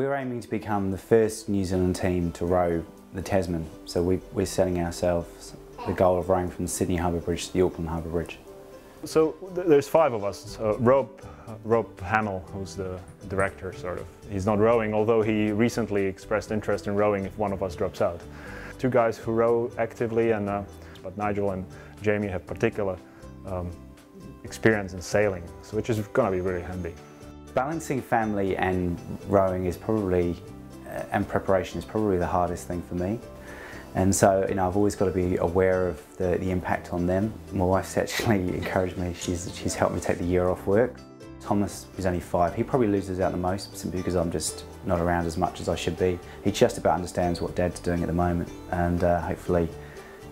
We're aiming to become the first New Zealand team to row the Tasman. So we, we're setting ourselves the goal of rowing from the Sydney Harbour Bridge to the Auckland Harbour Bridge. So there's five of us. Uh, Rob, Rob Hamill, who's the director, sort of. He's not rowing, although he recently expressed interest in rowing if one of us drops out. Two guys who row actively, and uh, but Nigel and Jamie have particular um, experience in sailing, so which is going to be really handy. Balancing family and rowing is probably, uh, and preparation is probably the hardest thing for me. And so, you know, I've always got to be aware of the, the impact on them. My wife's actually encouraged me, she's, she's helped me take the year off work. Thomas, who's only five, he probably loses out the most simply because I'm just not around as much as I should be. He just about understands what Dad's doing at the moment and uh, hopefully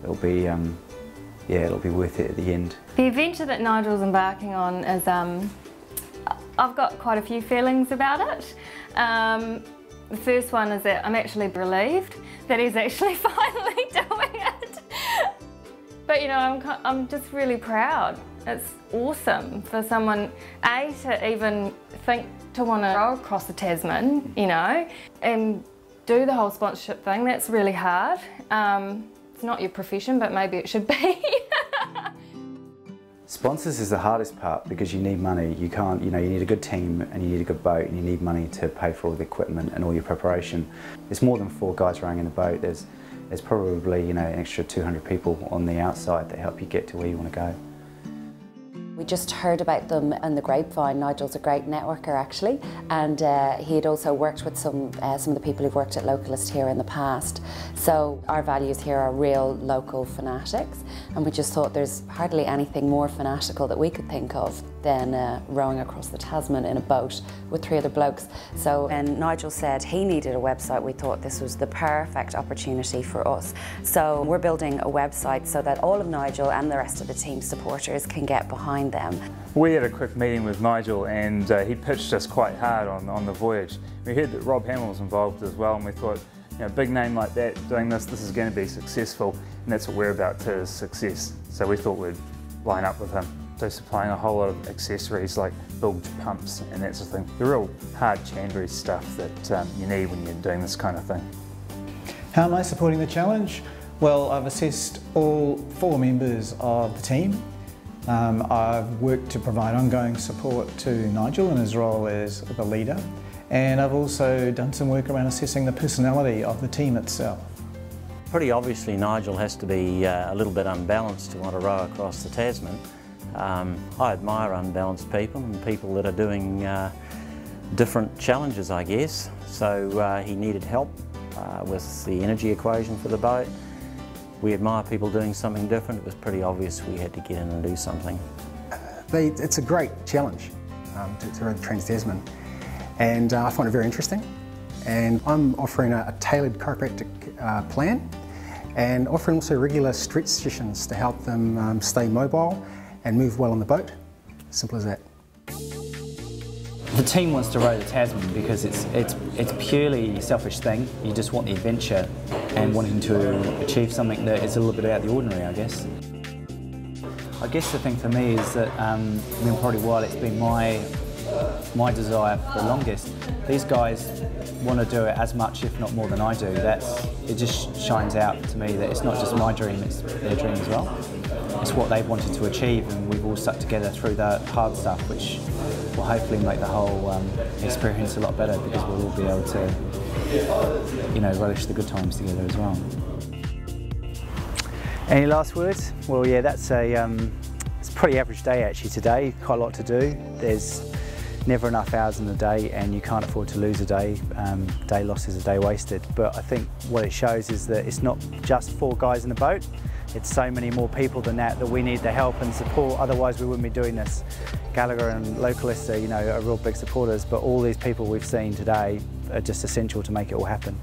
it'll be, um, yeah, it'll be worth it at the end. The adventure that Nigel's embarking on is, um, I've got quite a few feelings about it. Um, the first one is that I'm actually relieved that he's actually finally doing it. But you know, I'm, I'm just really proud. It's awesome for someone, A, to even think to want to row across the Tasman, you know, and do the whole sponsorship thing. That's really hard. Um, it's not your profession, but maybe it should be. Sponsors is the hardest part because you need money. You can't, you know, you need a good team and you need a good boat and you need money to pay for all the equipment and all your preparation. There's more than four guys rowing in the boat. There's, there's probably, you know, an extra 200 people on the outside that help you get to where you want to go. We just heard about them in the grapevine. Nigel's a great networker actually and uh, he had also worked with some, uh, some of the people who've worked at Localist here in the past. So our values here are real local fanatics and we just thought there's hardly anything more fanatical that we could think of than uh, rowing across the Tasman in a boat with three other blokes. So when Nigel said he needed a website we thought this was the perfect opportunity for us. So we're building a website so that all of Nigel and the rest of the team supporters can get behind them. We had a quick meeting with Nigel and uh, he pitched us quite hard on, on the voyage. We heard that Rob Hamill was involved as well and we thought, you know, a big name like that doing this, this is going to be successful and that's what we're about to is success. So we thought we'd line up with him. So supplying a whole lot of accessories like bilge pumps and that sort of thing. The real hard chandlery stuff that um, you need when you're doing this kind of thing. How am I supporting the challenge? Well, I've assessed all four members of the team um, I've worked to provide ongoing support to Nigel in his role as the leader and I've also done some work around assessing the personality of the team itself. Pretty obviously Nigel has to be uh, a little bit unbalanced to want to row across the Tasman. Um, I admire unbalanced people and people that are doing uh, different challenges I guess. So uh, he needed help uh, with the energy equation for the boat we admire people doing something different. It was pretty obvious we had to get in and do something. They, it's a great challenge um, to, to the Trans-Tasman and uh, I find it very interesting and I'm offering a, a tailored chiropractic uh, plan and offering also regular stretch sessions to help them um, stay mobile and move well on the boat. Simple as that. The team wants to row the Tasman because it's, it's, it's purely selfish thing. You just want the adventure and wanting to achieve something that is a little bit out of the ordinary, I guess. I guess the thing for me is that, um, I mean, probably while it's been my, my desire for the longest, these guys want to do it as much, if not more than I do. That's, it just shines out to me that it's not just my dream, it's their dream as well. It's what they've wanted to achieve and we've all stuck together through the hard stuff, which will hopefully make the whole um, experience a lot better because we'll all be able to, you know, relish the good times together as well. Any last words? Well, yeah, that's a, um, it's a pretty average day actually today. Quite a lot to do. There's never enough hours in the day and you can't afford to lose a day. Um, day lost is a day wasted. But I think what it shows is that it's not just four guys in a boat. It's so many more people than that that we need the help and support, otherwise we wouldn't be doing this. Gallagher and Localist are, you know, are real big supporters, but all these people we've seen today are just essential to make it all happen.